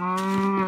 啊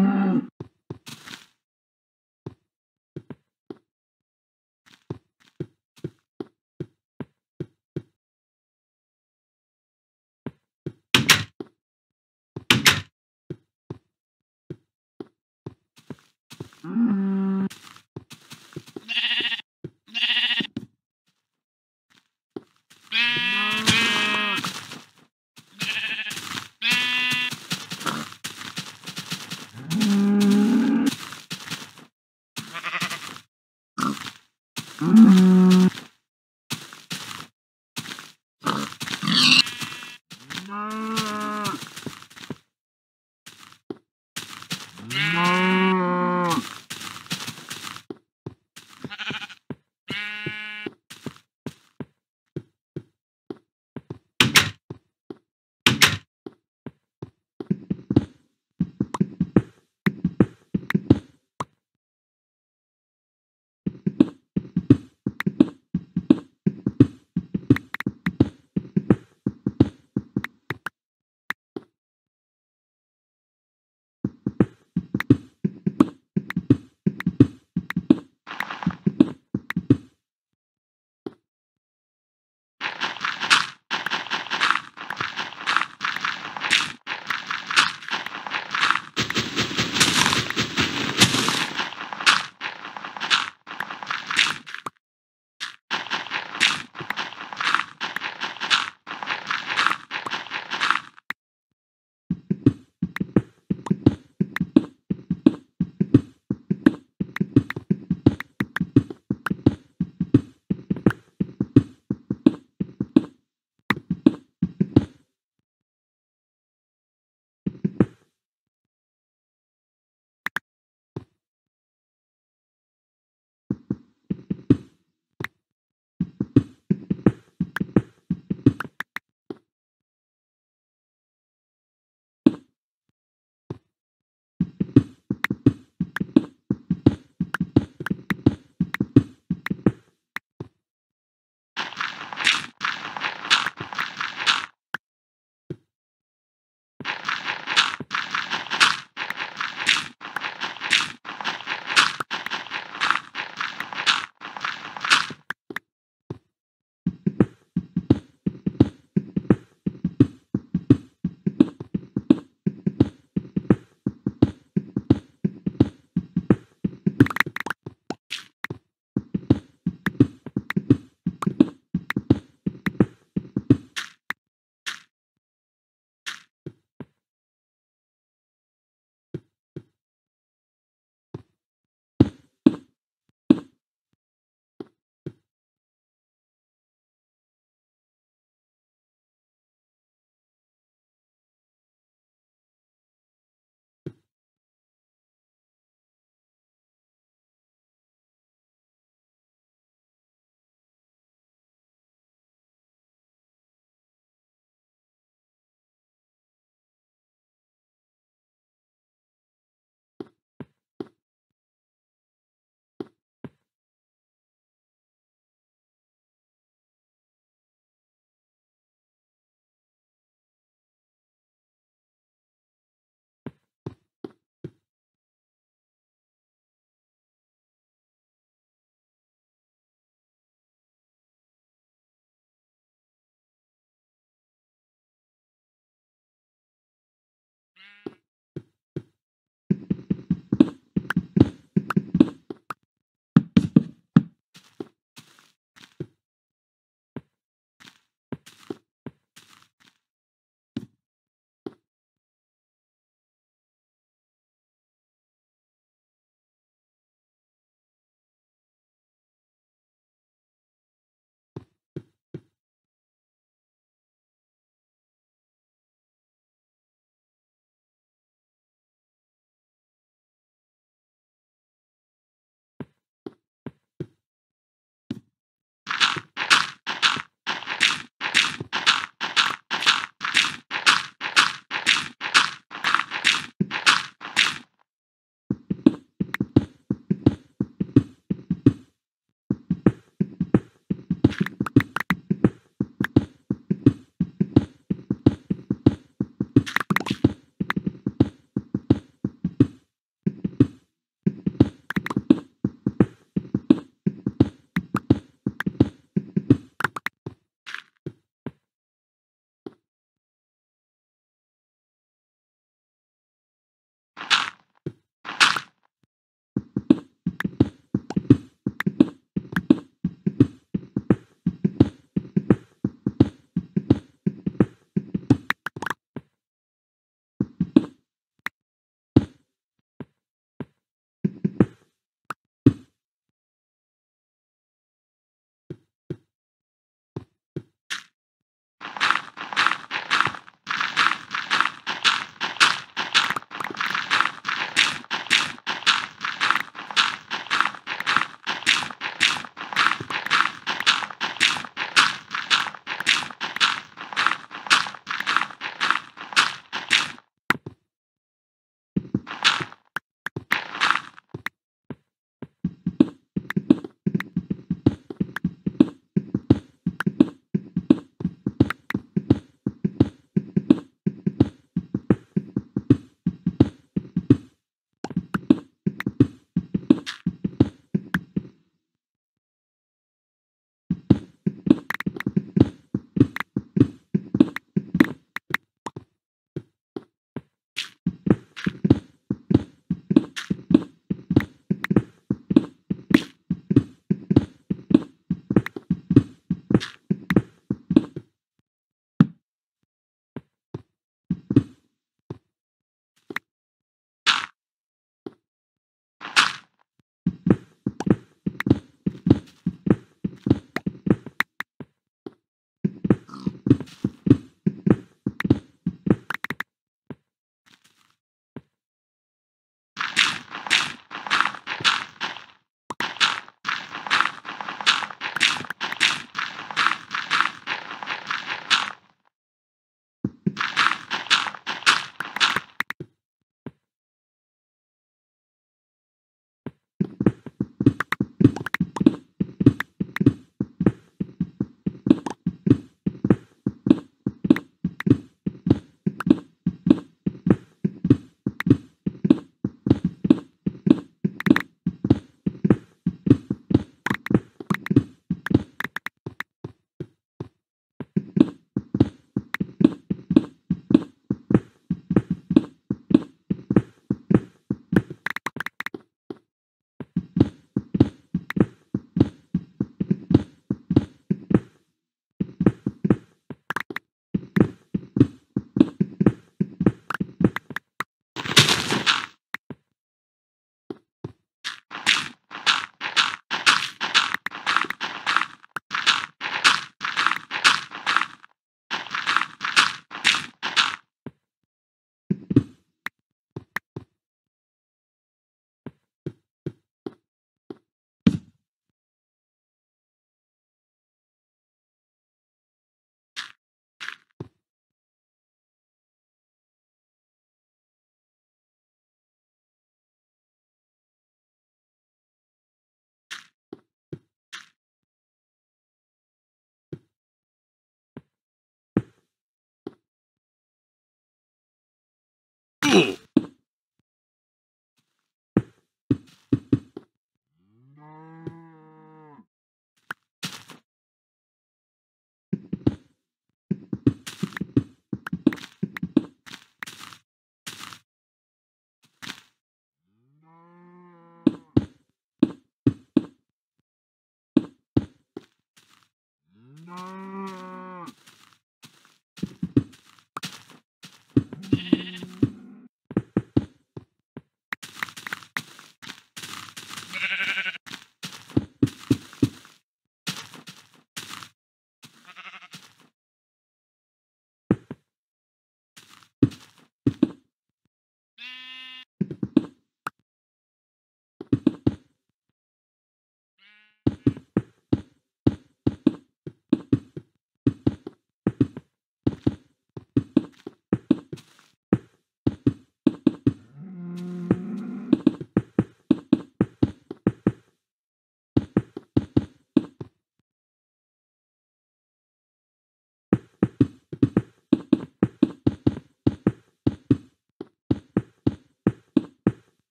Ooh.